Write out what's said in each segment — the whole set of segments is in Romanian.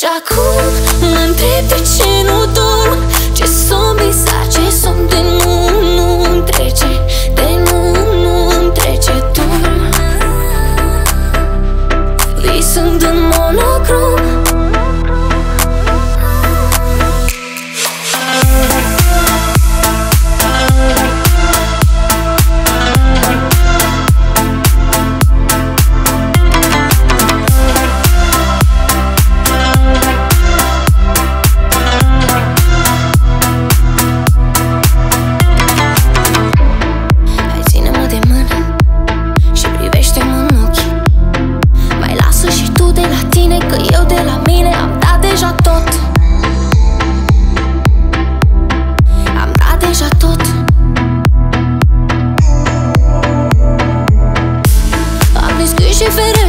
Și acum mă întreb de ce nu dorm Ce somn bizar, ce somn de if it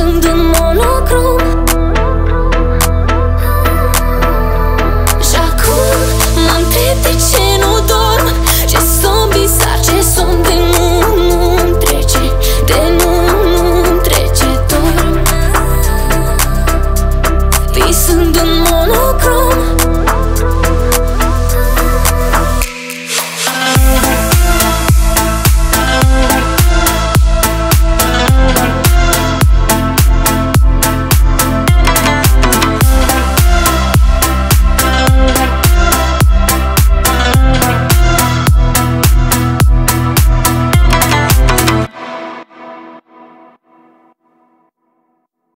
Sandın mı